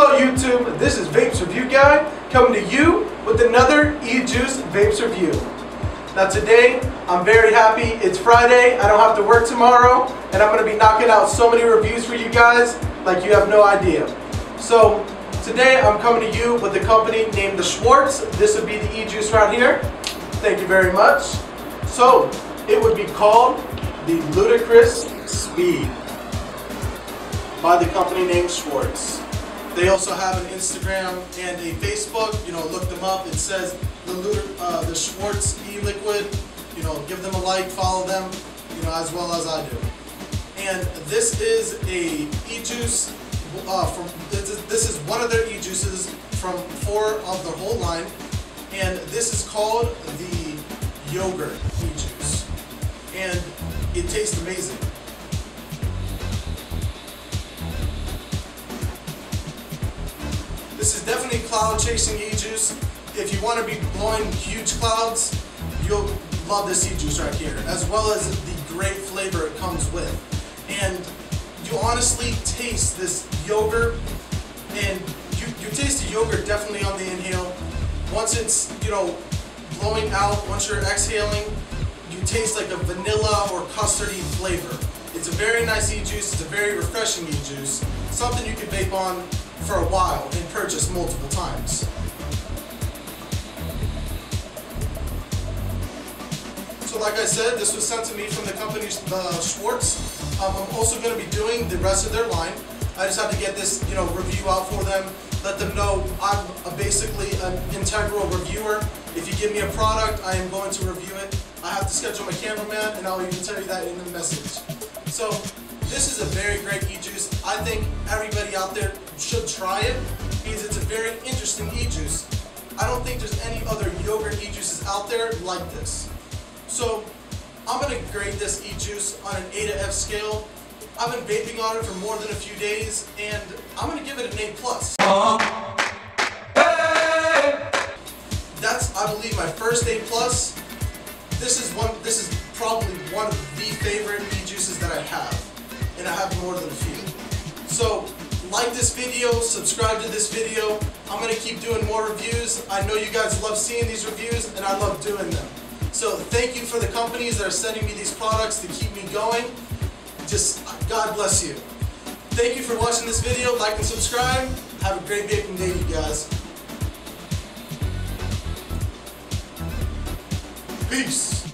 Hello YouTube, this is Vapes Review Guy coming to you with another E-Juice Vapes Review. Now today, I'm very happy. It's Friday, I don't have to work tomorrow, and I'm going to be knocking out so many reviews for you guys like you have no idea. So today I'm coming to you with a company named the Schwartz. This would be the E-Juice right here. Thank you very much. So it would be called the Ludicrous Speed by the company named Schwartz. They also have an Instagram and a Facebook. You know, look them up. It says the, uh, the Schwartz e-liquid. You know, give them a like, follow them. You know, as well as I do. And this is a e-juice uh, from. This is one of their e-juices from four of the whole line, and this is called the yogurt e-juice, and it tastes amazing. This is definitely cloud chasing e-juice. If you want to be blowing huge clouds, you'll love this e-juice right here, as well as the great flavor it comes with. And you honestly taste this yogurt, and you, you taste the yogurt definitely on the inhale. Once it's, you know, blowing out, once you're exhaling, you taste like a vanilla or custardy flavor. It's a very nice e-juice, it's a very refreshing e-juice, something you can vape on for a while and purchased multiple times. So like I said, this was sent to me from the company uh, Schwartz. Um, I'm also going to be doing the rest of their line. I just have to get this, you know, review out for them. Let them know I'm a, basically an integral reviewer. If you give me a product, I am going to review it. I have to schedule my cameraman, and I'll even tell you that in the message. So this is a very great e-juice. I think everybody out there should try it because it's a very interesting e-juice. I don't think there's any other yogurt e-juices out there like this. So I'm going to grade this e-juice on an A to F scale. I've been vaping on it for more than a few days and I'm going to give it an A+. plus. That's, I believe, my first A+. plus. This is one. This is more than a few. So like this video, subscribe to this video. I'm going to keep doing more reviews. I know you guys love seeing these reviews and I love doing them. So thank you for the companies that are sending me these products to keep me going. Just God bless you. Thank you for watching this video. Like and subscribe. Have a great vaping day, you guys. Peace.